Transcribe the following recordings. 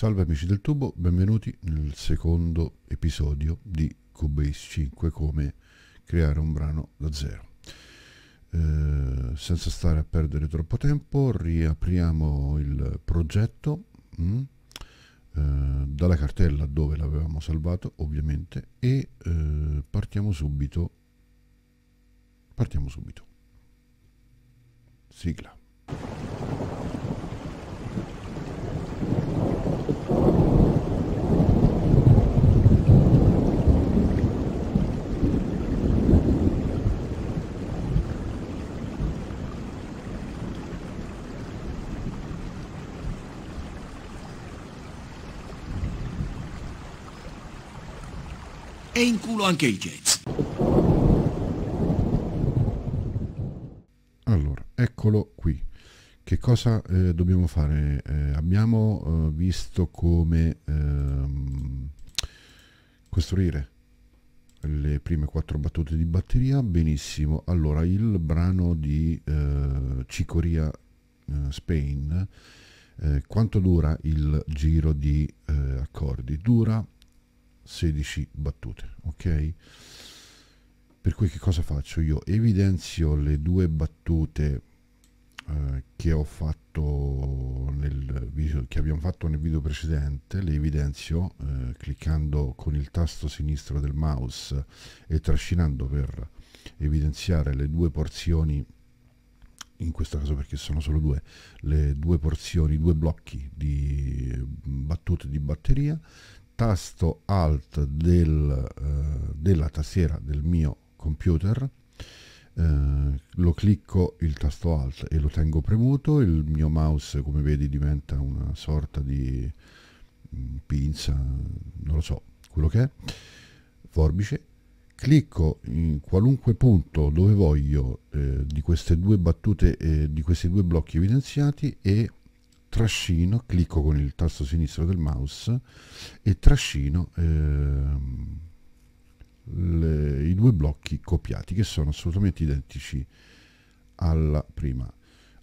Salve amici del tubo, benvenuti nel secondo episodio di Cubase 5 come creare un brano da zero. Eh, senza stare a perdere troppo tempo riapriamo il progetto mm, eh, dalla cartella dove l'avevamo salvato ovviamente e eh, partiamo subito partiamo subito. Sigla e in culo anche i jazz. Allora, eccolo qui. Che cosa eh, dobbiamo fare? Eh, abbiamo eh, visto come ehm, costruire le prime quattro battute di batteria. Benissimo. Allora, il brano di eh, Cicoria eh, Spain, eh, quanto dura il giro di accordi? Dura 16 battute, ok? Per cui che cosa faccio? Io evidenzio le due battute eh, che ho fatto nel video che abbiamo fatto nel video precedente, le evidenzio eh, cliccando con il tasto sinistro del mouse e trascinando per evidenziare le due porzioni in questo caso perché sono solo due, le due porzioni, due blocchi di battute di batteria, tasto alt del, eh, della tastiera del mio computer eh, lo clicco il tasto alt e lo tengo premuto il mio mouse come vedi diventa una sorta di mm, pinza non lo so quello che è forbice. Clicco in qualunque punto dove voglio eh, di queste due battute eh, di questi due blocchi evidenziati e trascino, clicco con il tasto sinistro del mouse e trascino ehm, le, i due blocchi copiati che sono assolutamente identici alla prima,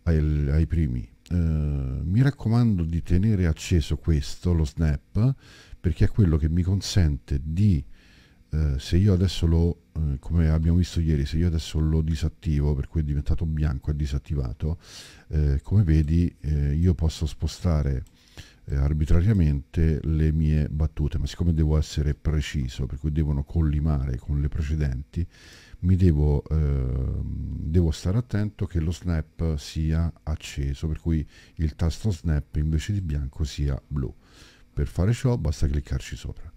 ai, ai primi. Eh, mi raccomando di tenere acceso questo, lo snap, perché è quello che mi consente di eh, se io adesso lo, eh, come abbiamo visto ieri, se io adesso lo disattivo, per cui è diventato bianco e disattivato, eh, come vedi eh, io posso spostare eh, arbitrariamente le mie battute, ma siccome devo essere preciso, per cui devono collimare con le precedenti, mi devo, devo stare attento che lo snap sia acceso, per cui il tasto snap invece di bianco sia blu. Per fare ciò basta cliccarci sopra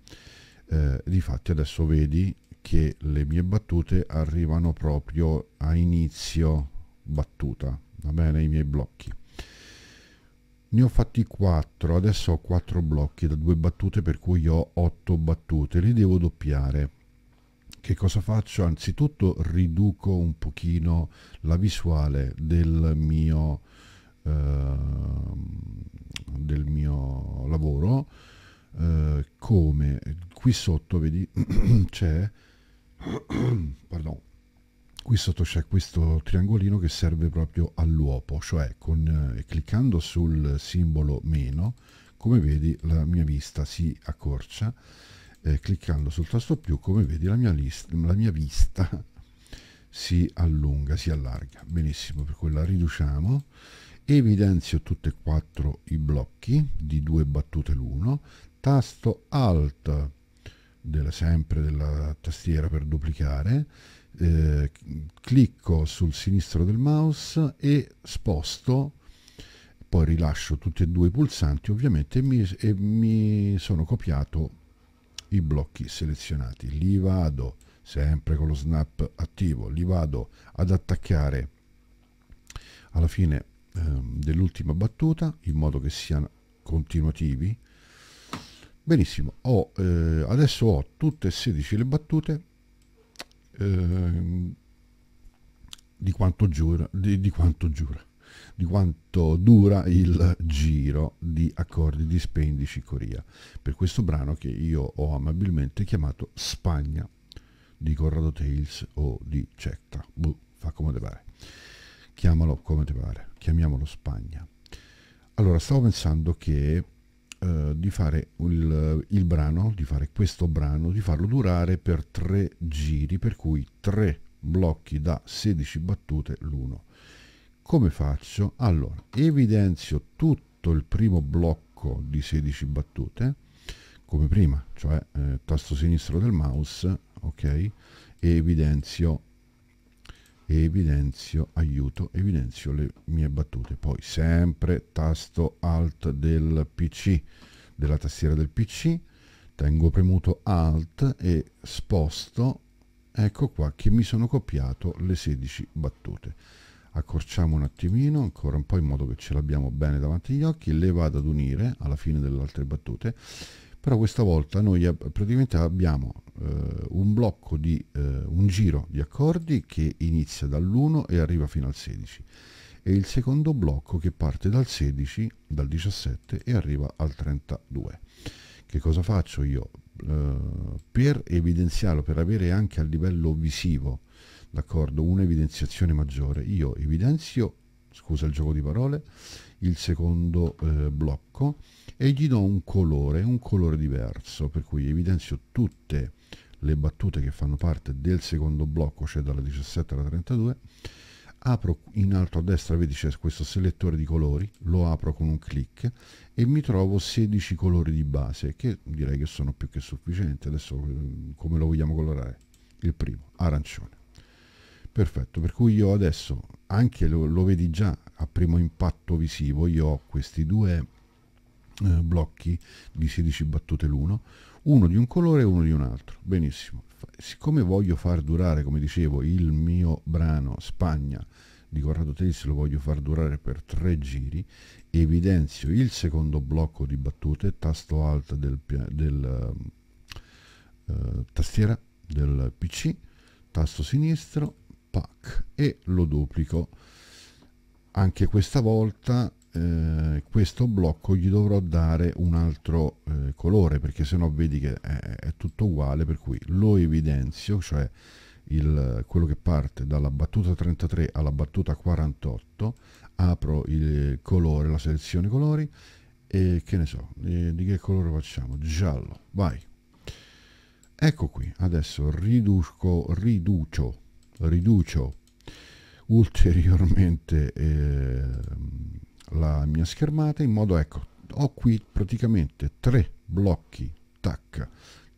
eh, difatti adesso vedi che le mie battute arrivano proprio a inizio battuta va bene i miei blocchi. Ne ho fatti 4 adesso ho 4 blocchi da due battute per cui ho 8 battute li devo doppiare. Che cosa faccio? Anzitutto riduco un pochino la visuale del mio eh, del mio lavoro eh, come qui sotto vedi c'è pardon qui sotto c'è questo triangolino che serve proprio all'uopo cioè con, eh, cliccando sul simbolo meno come vedi la mia vista si accorcia eh, cliccando sul tasto più come vedi la mia, list, la mia vista si allunga si allarga. Benissimo per cui la riduciamo. Evidenzio tutti e quattro i blocchi di due battute l'uno tasto alt della, sempre della tastiera per duplicare eh, clicco sul sinistro del mouse e sposto poi rilascio tutti e due i pulsanti ovviamente e mi, e mi sono copiato i blocchi selezionati. Li vado sempre con lo snap attivo li vado ad attaccare alla fine eh, dell'ultima battuta in modo che siano continuativi benissimo ho, eh, adesso ho tutte e 16 le battute eh, di quanto giura di, di quanto giura di quanto dura il giro di accordi di Spain di Cicoria per questo brano che io ho amabilmente chiamato Spagna di Corrado Tales o di Cecta. Buh, fa come te pare. Chiamalo come te pare chiamiamolo Spagna. Allora stavo pensando che eh, di fare il, il, brano, di fare questo brano, di farlo durare per tre giri, per cui tre blocchi da 16 battute l'uno. Come faccio? Allora, evidenzio tutto il primo blocco di 16 battute, come prima, cioè eh, tasto sinistro del mouse, ok, e evidenzio evidenzio aiuto evidenzio le mie battute. Poi sempre tasto alt del pc della tastiera del pc tengo premuto alt e sposto ecco qua che mi sono copiato le 16 battute. Accorciamo un attimino ancora un po' in modo che ce l'abbiamo bene davanti agli occhi le vado ad unire alla fine delle altre battute però questa volta noi praticamente abbiamo eh, un blocco di eh, un giro di accordi che inizia dall'1 e arriva fino al 16 e il secondo blocco che parte dal 16 dal 17 e arriva al 32 che cosa faccio io? Eh, per evidenziarlo per avere anche a livello visivo d'accordo un'evidenziazione maggiore io evidenzio scusa il gioco di parole il secondo eh, blocco e gli do un colore un colore diverso per cui evidenzio tutte le battute che fanno parte del secondo blocco cioè dalla 17 alla 32 apro in alto a destra vedi c'è questo selettore di colori lo apro con un clic e mi trovo 16 colori di base che direi che sono più che sufficienti. Adesso eh, come lo vogliamo colorare? Il primo arancione perfetto per cui io adesso anche lo, lo vedi già a primo impatto visivo io ho questi due eh, blocchi di 16 battute l'uno uno di un colore e uno di un altro. Benissimo. Siccome voglio far durare come dicevo il mio brano Spagna di Corrado Telis lo voglio far durare per tre giri evidenzio il secondo blocco di battute tasto alt del, del uh, tastiera del pc tasto sinistro pack e lo duplico. Anche questa volta eh, questo blocco gli dovrò dare un altro eh, colore perché se no vedi che è, è, tutto uguale per cui lo evidenzio cioè il, quello che parte dalla battuta 33 alla battuta 48 apro il colore la selezione colori e che ne so di, di che colore facciamo? Giallo vai. Ecco qui adesso riduco riducio riducio ulteriormente eh, la mia schermata in modo ecco ho qui praticamente tre blocchi tac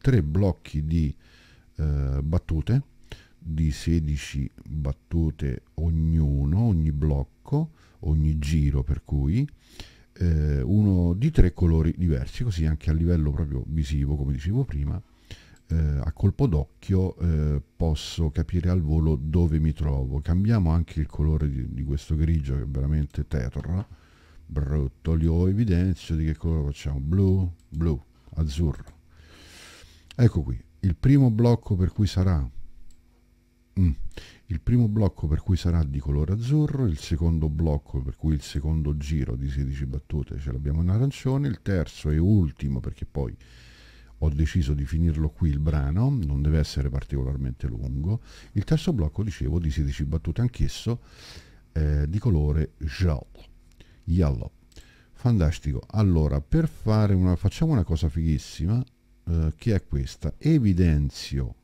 tre blocchi di eh, battute di 16 battute ognuno ogni blocco ogni giro per cui eh, uno di tre colori diversi così anche a livello proprio visivo come dicevo prima eh, a colpo d'occhio eh, posso capire al volo dove mi trovo. Cambiamo anche il colore di, di questo grigio che è veramente terra, brutto, li ho evidenzio di che colore facciamo, blu, blu, azzurro. Ecco qui, il primo blocco per cui sarà mm, il primo blocco per cui sarà di colore azzurro, il secondo blocco per cui il secondo giro di 16 battute ce l'abbiamo in arancione, il terzo e ultimo perché poi ho deciso di finirlo qui il brano, non deve essere particolarmente lungo. Il terzo blocco, dicevo, di 16 battute anch'esso, eh, di colore giallo, yellow. Fantastico. Allora, per fare una, facciamo una cosa fighissima, eh, che è questa. Evidenzio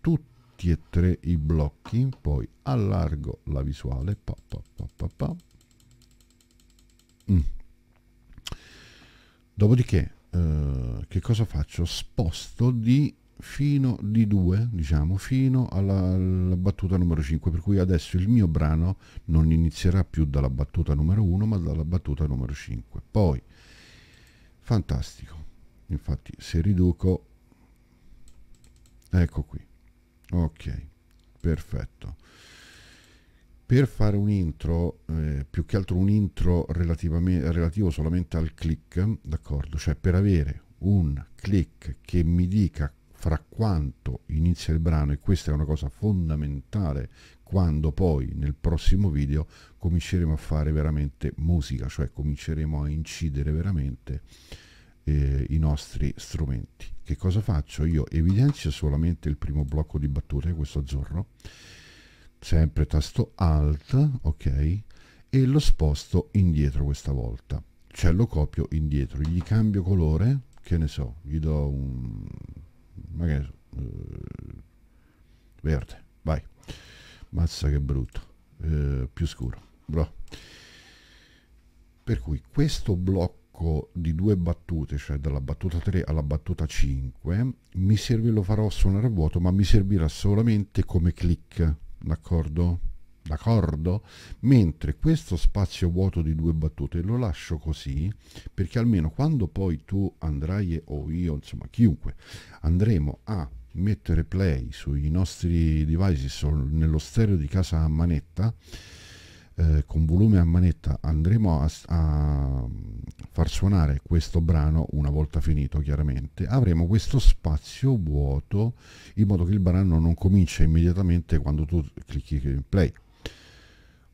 tutti e tre i blocchi, poi allargo la visuale, pa, pa, pa. Mm. Dopodiché eh, che cosa faccio? Sposto di fino di 2, diciamo, fino alla, alla, battuta numero 5, per cui adesso il mio brano non inizierà più dalla battuta numero 1, ma dalla battuta numero 5. Poi, fantastico, infatti se riduco, ecco qui, ok, perfetto per fare un intro, eh, più che altro un intro relativo solamente al click, d'accordo? Cioè per avere un click che mi dica fra quanto inizia il brano e questa è una cosa fondamentale quando poi nel prossimo video cominceremo a fare veramente musica, cioè cominceremo a incidere veramente eh, i nostri strumenti. Che cosa faccio? Io evidenzio solamente il primo blocco di battute, questo azzurro, sempre tasto alt ok e lo sposto indietro questa volta. Cioè lo copio indietro, gli cambio colore, che ne so, gli do un magari eh, verde, vai, mazza che brutto, eh, più scuro, bro. Per cui questo blocco di due battute, cioè dalla battuta 3 alla battuta 5, mi serve, lo farò suonare a vuoto, ma mi servirà solamente come click, d'accordo? d'accordo? Mentre questo spazio vuoto di due battute lo lascio così perché almeno quando poi tu andrai o io, insomma chiunque, andremo a mettere play sui nostri devices nello stereo di casa a manetta, eh, con volume a manetta andremo a, a, far suonare questo brano una volta finito chiaramente. Avremo questo spazio vuoto in modo che il brano non comincia immediatamente quando tu clicchi play.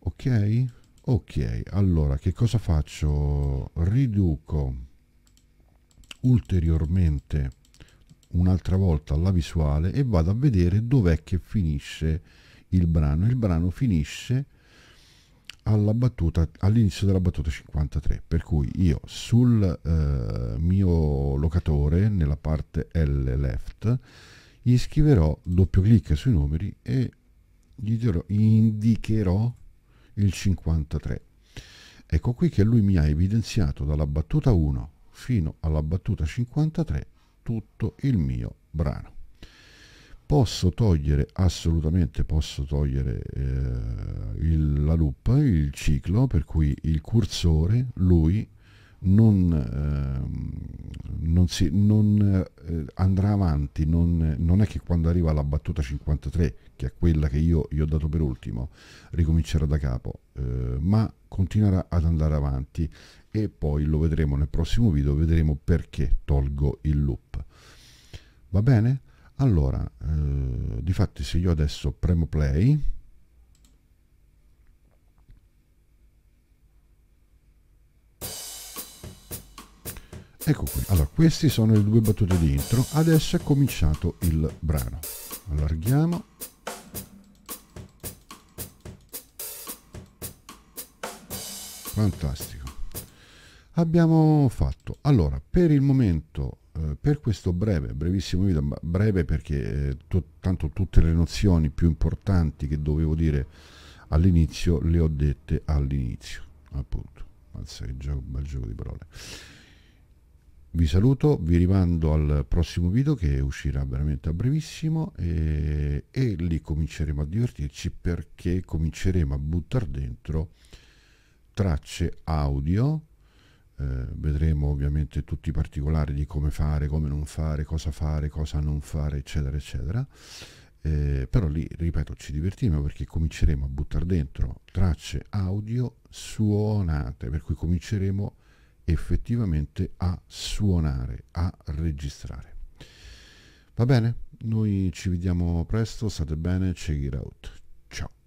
Ok? Ok allora che cosa faccio? Riduco ulteriormente un'altra volta la visuale e vado a vedere dov'è che finisce il brano. Il brano finisce all'inizio della battuta 53 per cui io sul eh, mio locatore nella parte L left gli scriverò doppio clic sui numeri e gli dirò, indicherò il 53. Ecco qui che lui mi ha evidenziato dalla battuta 1 fino alla battuta 53 tutto il mio brano. Posso togliere, assolutamente posso togliere eh, il, la loop, il ciclo, per cui il cursore, lui, non, eh, non, si, non eh, andrà avanti, non, non, è che quando arriva alla battuta 53, che è quella che io gli ho dato per ultimo, ricomincerà da capo, eh, ma continuerà ad andare avanti e poi lo vedremo nel prossimo video, vedremo perché tolgo il loop. Va bene? Allora, eh, difatti se io adesso premo play, Ecco qui, allora queste sono le due battute di intro, adesso è cominciato il brano. Allarghiamo. Fantastico. Abbiamo fatto, allora per il momento, eh, per questo breve, brevissimo video, breve perché eh, tanto tutte le nozioni più importanti che dovevo dire all'inizio le ho dette all'inizio, appunto. Mazza che gioco, bel gioco di parole. Vi saluto, vi rimando al prossimo video che uscirà veramente a brevissimo e, e lì cominceremo a divertirci perché cominceremo a buttare dentro tracce audio eh, vedremo ovviamente tutti i particolari di come fare, come non fare, cosa fare, cosa non fare, eccetera, eccetera. Eh, però lì, ripeto, ci divertiremo perché cominceremo a buttare dentro tracce audio suonate, per cui cominceremo effettivamente a suonare, a registrare. Va bene? Noi ci vediamo presto, state bene, check it out. Ciao.